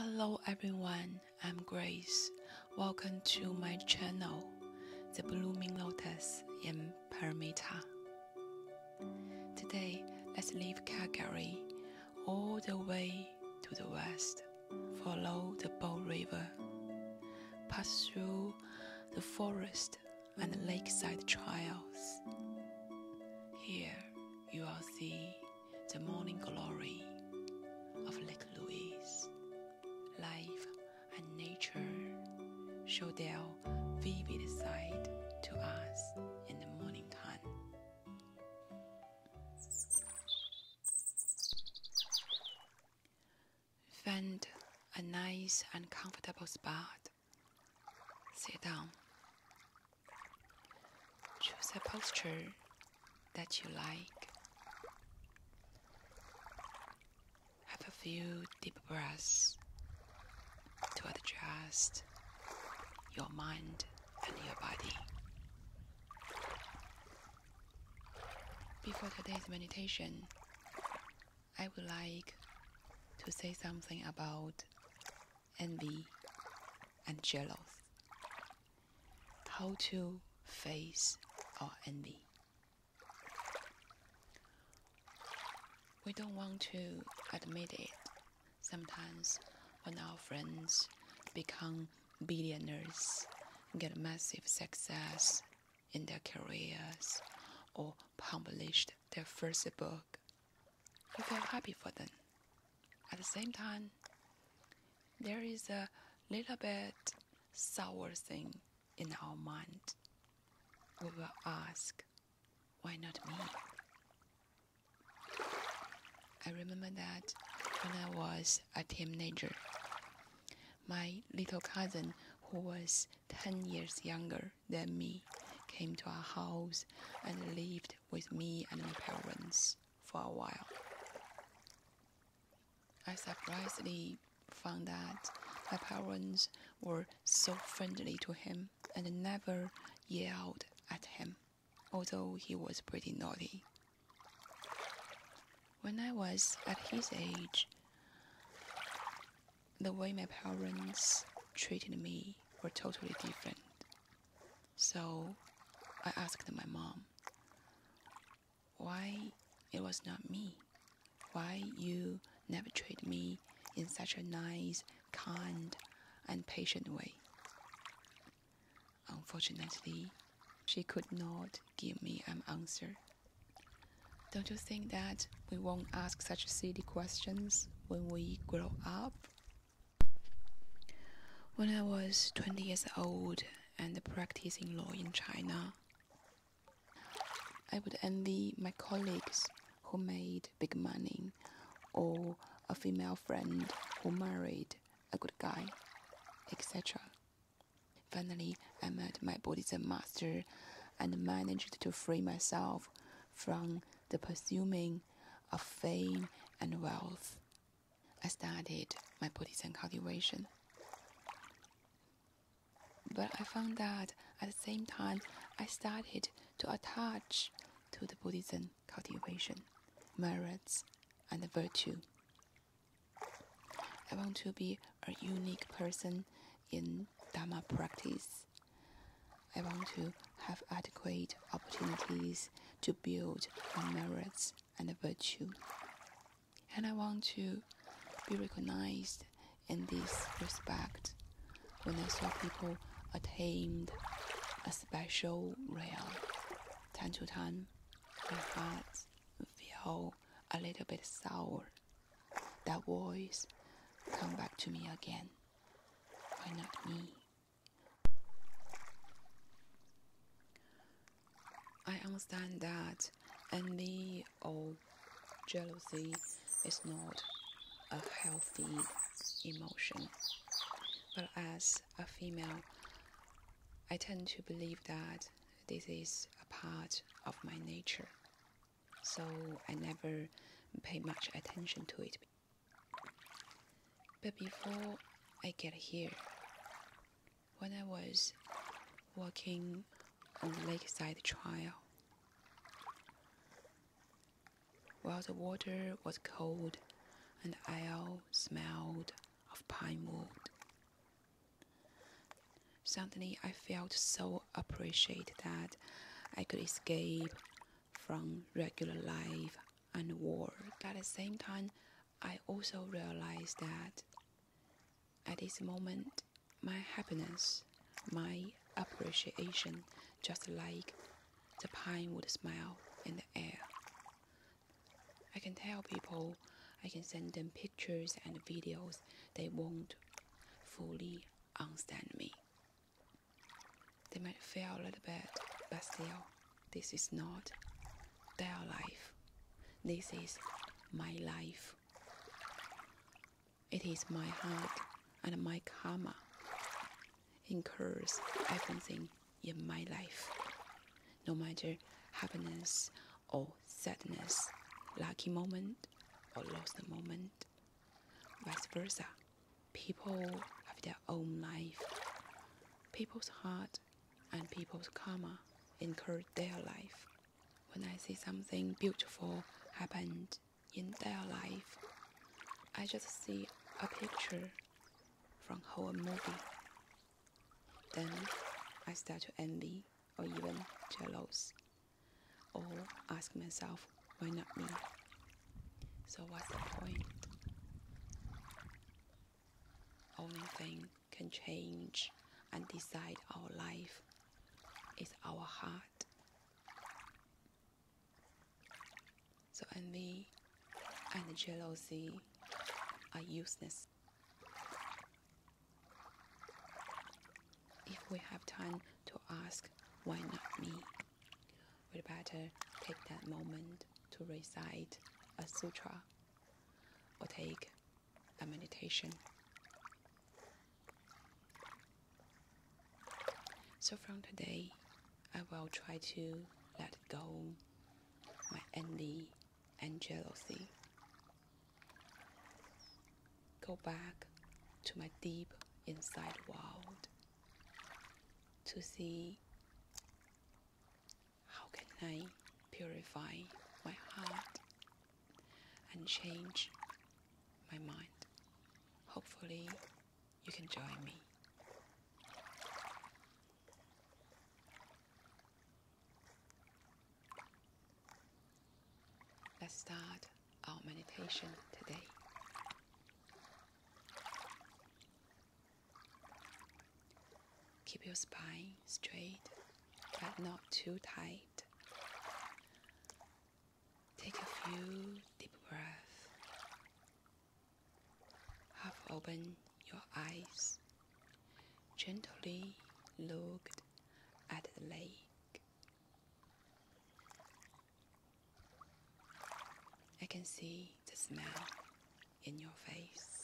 Hello everyone, I'm Grace. Welcome to my channel, The Blooming Lotus in Paramita. Today, let's leave Calgary all the way to the west, follow the Bow River, pass through the forest and lakeside trails. Here, you will see the morning glory of Lake nature show their vivid side to us in the morning time. Find a nice and comfortable spot. Sit down. Choose a posture that you like. Have a few deep breaths to adjust your mind and your body. Before today's meditation, I would like to say something about envy and jealous. How to face our envy. We don't want to admit it. Sometimes when our friends become billionaires, get massive success in their careers, or published their first book, we feel happy for them. At the same time, there is a little bit sour thing in our mind. We will ask, why not me? I remember that when I was a teenager, my little cousin, who was 10 years younger than me, came to our house and lived with me and my parents for a while. I surprisingly found that my parents were so friendly to him and never yelled at him, although he was pretty naughty. When I was at his age, the way my parents treated me were totally different. So I asked my mom why it was not me, why you never treat me in such a nice, kind, and patient way. Unfortunately, she could not give me an answer. Don't you think that we won't ask such silly questions when we grow up? When I was 20 years old and practicing law in China, I would envy my colleagues who made big money or a female friend who married a good guy, etc. Finally, I met my Buddhism master and managed to free myself from the pursuing of fame and wealth. I started my Buddhism cultivation but I found that at the same time I started to attach to the Buddhism cultivation, merits, and virtue. I want to be a unique person in Dharma practice. I want to have adequate opportunities to build my merits and virtue. And I want to be recognized in this respect when I saw people attained a special realm. Time to time, my heart feel a little bit sour. That voice come back to me again. Why not me? I understand that envy or jealousy is not a healthy emotion. But as a female, I tend to believe that this is a part of my nature, so I never pay much attention to it. But before I get here, when I was walking on the lakeside trail, while the water was cold and the air smelled of pine wood, Suddenly, I felt so appreciated that I could escape from regular life and war. At the same time, I also realized that at this moment, my happiness, my appreciation, just like the pine wood smile in the air. I can tell people, I can send them pictures and videos, they won't fully understand me. They might feel a little bit, but still, this is not their life. This is my life. It is my heart and my karma incurs everything in my life, no matter happiness or sadness, lucky moment or lost moment, vice versa. People have their own life. People's heart and people's karma incur their life. When I see something beautiful happened in their life, I just see a picture from whole movie. Then I start to envy or even jealous or ask myself, why not me? So what's the point? Only thing can change and decide our life is our heart. So envy and jealousy are useless. If we have time to ask why not me, we'd better take that moment to recite a sutra or take a meditation. So from today, I will try to let go my envy and jealousy. Go back to my deep inside world to see how can I purify my heart and change my mind. Hopefully you can join me. Let's start our meditation today. Keep your spine straight but not too tight. Take a few deep breaths. Half open your eyes. Gently look at the lake. I can see the smile in your face.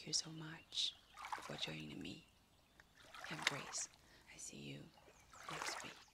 Thank you so much for joining me. Embrace. I see you next week.